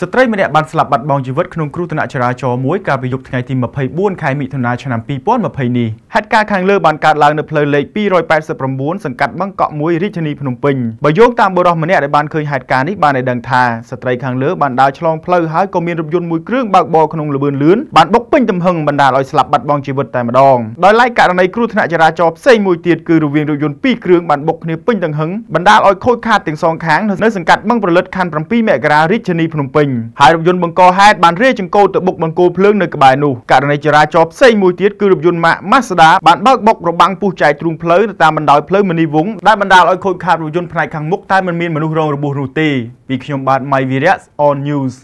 ស្ត្រីម្នាក់បានស្លាប់បាត់បង់ជីវិតក្នុងគ្រោះថ្នាក់ចរាចរណ៍មួយកាលពីយប់ថ្ងៃទី24ខែមិថុនាឆ្នាំ2020នេះហេតុការណ៍ខាងលើបានកើតឡើងនៅផ្លូវលេខ289សង្កាត់បឹងកក់មួយរាជធានីភ្នំពេញបើយោងតាមបុរសម្នាក់ដែលបានឃើញហេតុការណ៍នេះបានឲ្យដឹងថាស្ត្រីខាងលើបានដើរឆ្លងផ្លូវហើយក៏មានរថយន្តមួយគ្រឿងបើកបរក្នុងល្បឿនលឿនបានបុកពេញទំហឹងបណ្ដាលឲ្យស្លាប់បាត់បង់ជីវិតតែម្ដងដោយឡែកករណីគ្រោះថ្នាក់ចរាចរណ៍ផ្សេងមួយទៀតគឺរវាងរថយន្តពីរគ្រឿងបានបុកគ្នាពេញទំហឹងបណ្ដាលឲ្យខូចខាតទាំងសងខាងនៅសង្កាត់បឹងប្រលិតខណ្ឌ7មករារាជធានីភ្នំពេញហើយរថយន្តបង្កហេតុបានរាយចង្កូតទៅបុកបង្គោលភ្លើងនៅក្បែរនោះករណីចរាចរណ៍ផ្សេងមួយទៀតគឺរថយន្តម៉ាក Mazda បានបើកបុករបាំងពុះចែកទ្រូងផ្លូវទៅតាមបណ្ដោយផ្លូវមនីវងដែលបណ្ដាលឲ្យខូចខាតរថយន្តផ្នែកខាងមុខតែមិនមានមនុស្សរងរបួសនោះទេពីខ្ញុំបាទ My Virax on News